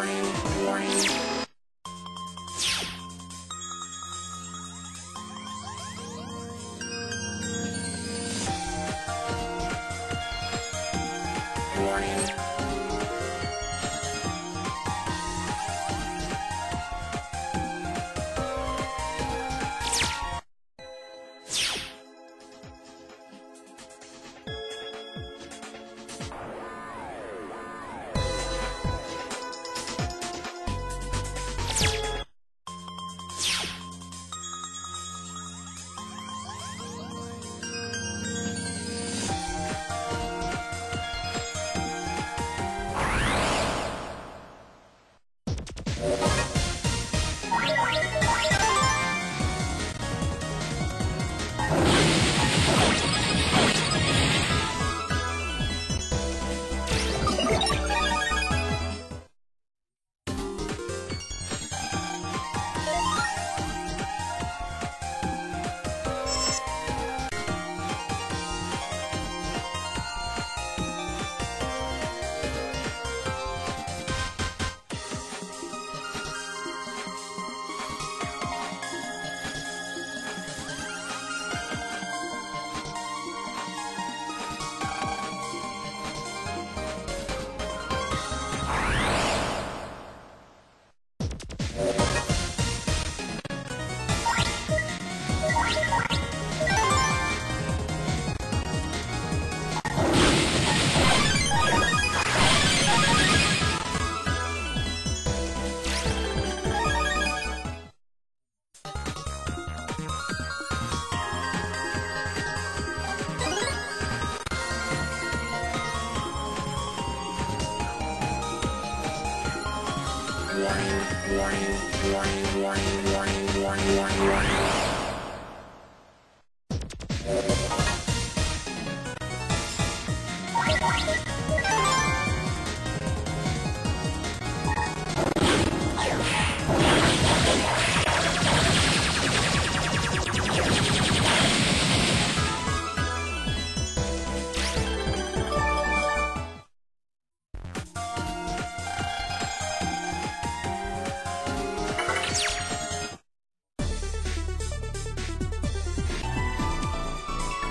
warning, warning.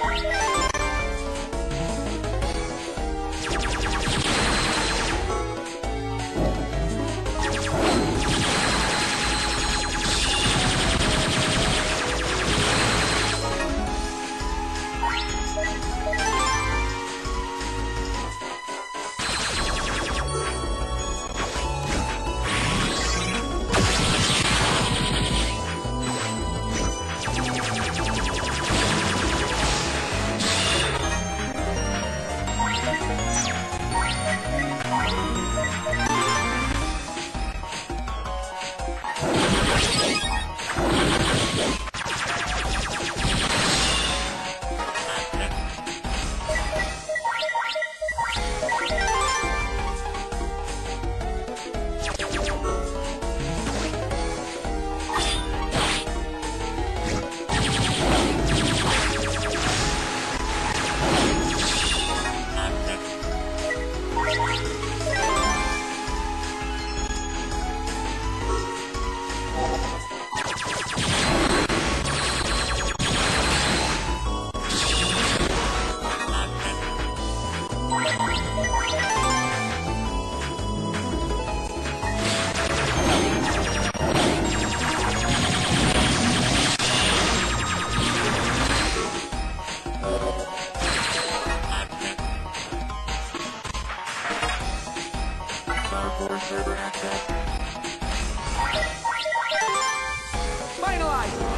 Bye. アハハハ! Finalize!